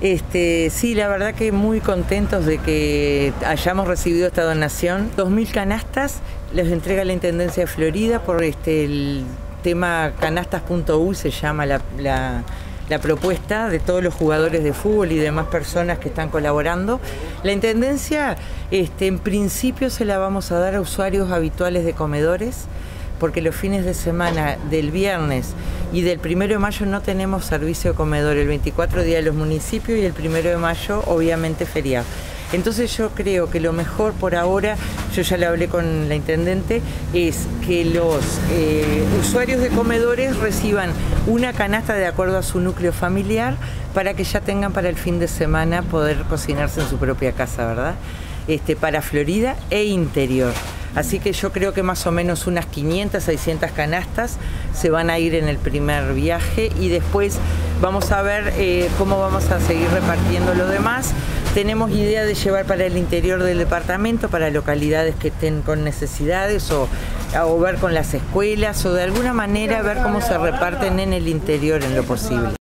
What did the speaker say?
Este, sí, la verdad que muy contentos de que hayamos recibido esta donación. 2.000 canastas les entrega la Intendencia de Florida por este, el tema canastas.u, se llama la, la, propuesta de todos los jugadores de fútbol y demás personas que están colaborando. La Intendencia, este, en principio, se la vamos a dar a usuarios habituales de comedores porque los fines de semana del viernes y del primero de mayo no tenemos servicio de comedor, el 24 día de los municipios y el primero de mayo obviamente feriado. Entonces yo creo que lo mejor por ahora, yo ya le hablé con la intendente, es que los eh, usuarios de comedores reciban una canasta de acuerdo a su núcleo familiar para que ya tengan para el fin de semana poder cocinarse en su propia casa, ¿verdad? Este, para Florida e interior. Así que yo creo que más o menos unas 500, 600 canastas se van a ir en el primer viaje y después vamos a ver eh, cómo vamos a seguir repartiendo lo demás. Tenemos idea de llevar para el interior del departamento, para localidades que estén con necesidades o, o ver con las escuelas o de alguna manera ver cómo se reparten en el interior en lo posible.